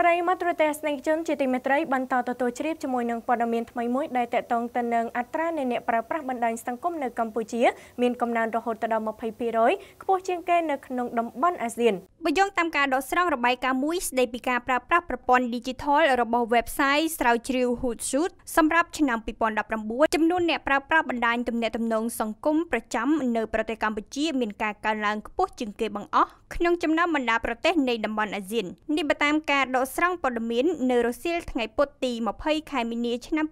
ប្រិយមិត្តរទេសនិកជនជាទីមេត្រីបន្តទទួលជ្រាបជាមួយនឹងព័ត៌មានថ្មីមួយដែលតកតងទៅនឹងអត្រានៃអ្នកប្រើប្រាស់បណ្ដាញសង្គមនៅកម្ពុជាមានកំណើនរហូតដល់20%ខ្ពស់ជាងគេនៅក្នុងតំបន់អាស៊ានបើយោងតាមការដកស្រង់របាយការណ៍មួយស្ដីពីការប្រើប្រាស់ប្រព័ន្ធ Digital របស់ website ស្រាវជ្រាវ Hootsuite សម្រាប់ឆ្នាំ2019ចំនួនអ្នកប្រើប្រាស់បណ្ដាញទំនាក់ទំនងសង្គមប្រចាំនៅប្រទេសកម្ពុជាមានការកើនឡើងខ្ពស់ជាងគេបង្អស់ក្នុងចំណោមបណ្ដាប្រទេសនៃតំបន់អាស៊ាននេះបើតាមការដកស្រង់ព័ត៌មាននៅរសៀលថ្ងៃពុធទី20ខែមីនាឆ្នាំ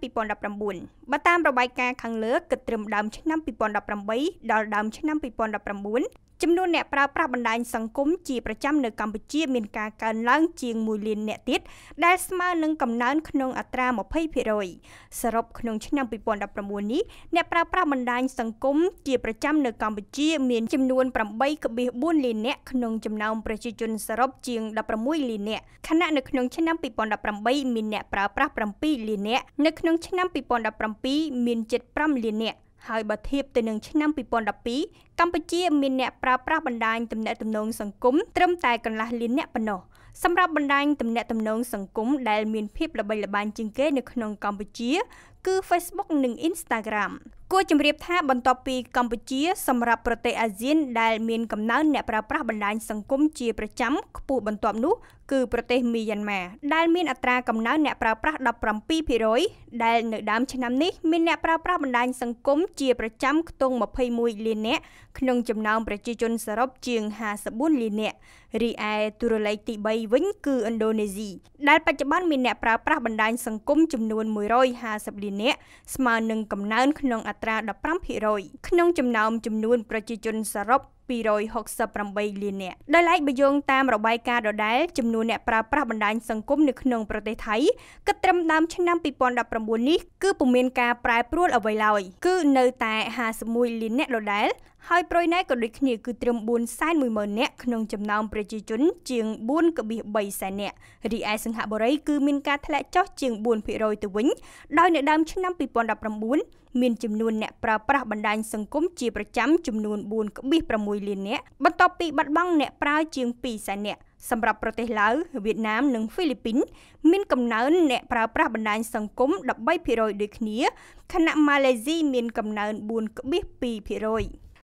2019បើតាមរបាយការណ៍ខាងលើគិតត្រឹមដើមឆ្នាំ2018ដល់ដើមឆ្នាំ2019ចំនួនអ្នកប្រើប្រាស់បណ្ដាញសង្គមជាប្រចាំនៅកម្ពុជាមានការកើនឡើងជាង1លានអ្នកទៀតដែលស្មើនឹងកំណើនក្នុងអត្រា20%សរុបក្នុងឆ្នាំ2019នេះអ្នកប្រើប្រាស់បណ្ដាញសង្គមជាប្រចាំនៅកម្ពុជាមានចំនួន8.4លានអ្នកក្នុងចំណោមប្រជាជនសរុបជាង16លានអ្នកខណៈនៅក្នុងឆ្នាំ2018មានអ្នកប្រើប្រាស់7លានអ្នកនៅក្នុងឆ្នាំ2017មានជិត5លានអ្នកហើយបើធៀបទៅនឹងឆ្នាំ2012កម្ពុជាមានអ្នកប្រើប្រាស់បណ្ដាញទំនាក់ទំនងសង្គមត្រឹមតែកន្លះលានអ្នកប៉ុណ្ណោះសម្រាប់បណ្ដាញទំនាក់ទំនងសង្គមដែលមានភាពល្បីល្បាញជាងគេនៅក្នុងកម្ពុជា គឺ Facebook និង Instagram គួរជម្រាបថាបន្ទាប់ពីកម្ពុជាសម្រាប់ប្រទេសអាស៊ានដែលមានកំណើនអ្នកប្រើប្រាស់បណ្ដាញសង្គមជាប្រចាំខ្ពស់បន្ទាប់នោះគឺប្រទេសមីយ៉ាន់ម៉ាដែលមានអត្រាកំណើនអ្នកប្រើប្រាស់17%ដែលនៅដើមឆ្នាំនេះមានអ្នកប្រើប្រាស់បណ្ដាញសង្គមជាប្រចាំខ្ទង់21លាននាក់ក្នុងចំណោមប្រជាជនសរុបជាង54លាននាក់រីឯទូរលេខទី3វិញគឺឥណ្ឌូនេស៊ីដែលបច្ចុប្បន្នមានអ្នកប្រើប្រាស់បណ្ដាញសង្គមចំនួន150លាននាក់ស្មើនឹងកំណើនក្នុងអត្រា15%ក្នុងចំណោមចំនួនប្រជាជនសរុប 268លាននាក់ដោយឡែកបើយោងតាមរបាយការណ៍ដដែលចំនួនអ្នកប្រើប្រាស់បណ្ដាញសង្គមនៅក្នុងប្រទេសថៃគិតត្រឹមដើមឆ្នាំ2019នេះគឺពុំមានការប្រែប្រួលអ្វីឡើយគឺនៅតែ51លាននាក់ដដែលហើយប្រយណែក៏ដូចគ្នាគឺត្រឹម410,000នាក់ក្នុងចំណោមប្រជាជនជាង4.3សែននាក់រីឯសង្ហបុរីគឺមានការធ្លាក់ចុះជាង4%ទៅវិញដោយនៅដើមឆ្នាំ2019មានចំនួនអ្នកប្រើប្រាស់បណ្ដាញសង្គមជាប្រចាំចំនួន4.6លាននាក់បន្ទាប់ពីបាត់បង់អ្នកប្រើជាង2សែននាក់សម្រាប់ប្រទេសឡាវវៀតណាមនិងហ្វីលីពីន មានកំណើនអ្នកប្រើប្រាស់បណ្ដាញសង្គម13%ដូចគ្នាខណៈម៉ាឡេស៊ីមានកំណើន4.2%។